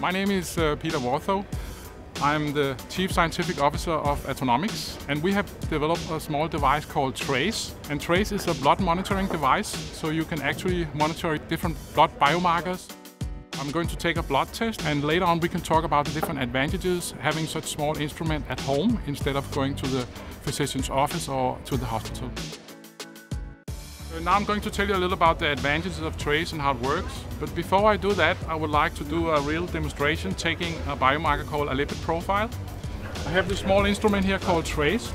My name is uh, Peter Warthoe. I'm the Chief Scientific Officer of Atonomics, and we have developed a small device called Trace. And Trace is a blood monitoring device, so you can actually monitor different blood biomarkers. I'm going to take a blood test, and later on we can talk about the different advantages having such small instrument at home instead of going to the physician's office or to the hospital. Uh, now I'm going to tell you a little about the advantages of trace and how it works. But before I do that, I would like to do a real demonstration taking a biomarker called a lipid profile. I have this small instrument here called trace,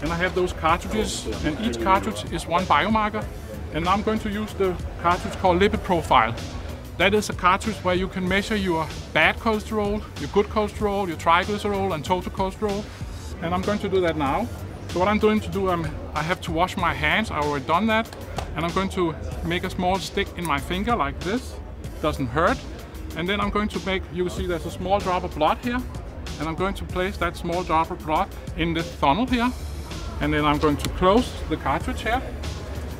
and I have those cartridges, and each cartridge is one biomarker. And now I'm going to use the cartridge called lipid profile. That is a cartridge where you can measure your bad cholesterol, your good cholesterol, your triglycerol, and total cholesterol. And I'm going to do that now. So what I'm doing to do, um, I have to wash my hands. I already done that. And I'm going to make a small stick in my finger like this. Doesn't hurt. And then I'm going to make, you see there's a small drop of blood here. And I'm going to place that small drop of blood in the funnel here. And then I'm going to close the cartridge here.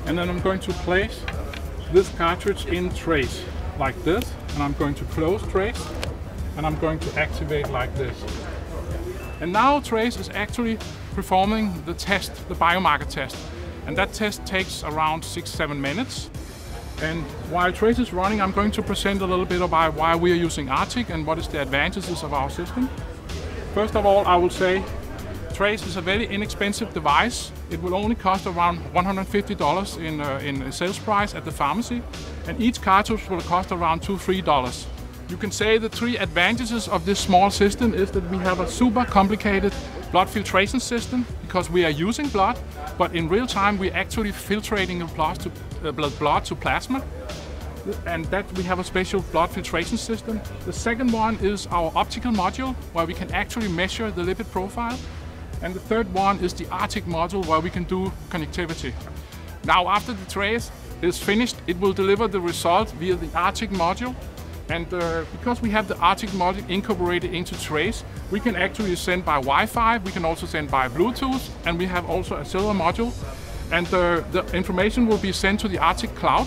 And then I'm going to place this cartridge in trace like this. And I'm going to close trace. And I'm going to activate like this. And now Trace is actually performing the test, the biomarker test. And that test takes around six, seven minutes. And while Trace is running, I'm going to present a little bit about why we are using ARTIK and what is the advantages of our system. First of all, I will say Trace is a very inexpensive device. It will only cost around $150 in, uh, in sales price at the pharmacy. And each cartridge will cost around two, three dollars. You can say the three advantages of this small system is that we have a super complicated blood filtration system because we are using blood, but in real time we're actually filtrating blood to, uh, blood, blood to plasma. And that we have a special blood filtration system. The second one is our optical module, where we can actually measure the lipid profile. And the third one is the ARTIK module, where we can do connectivity. Now, after the trace is finished, it will deliver the result via the ARTIK module, and uh, because we have the ARTIK module incorporated into Trace, we can actually send by Wi-Fi, we can also send by Bluetooth, and we have also a cellular module. And uh, the information will be sent to the ARTIK cloud.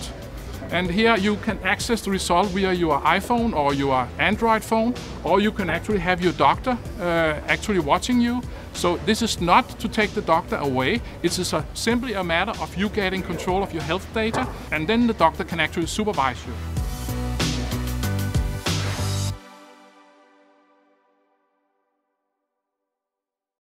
And here you can access the result via your iPhone or your Android phone, or you can actually have your doctor uh, actually watching you. So this is not to take the doctor away. It is a, simply a matter of you getting control of your health data, and then the doctor can actually supervise you.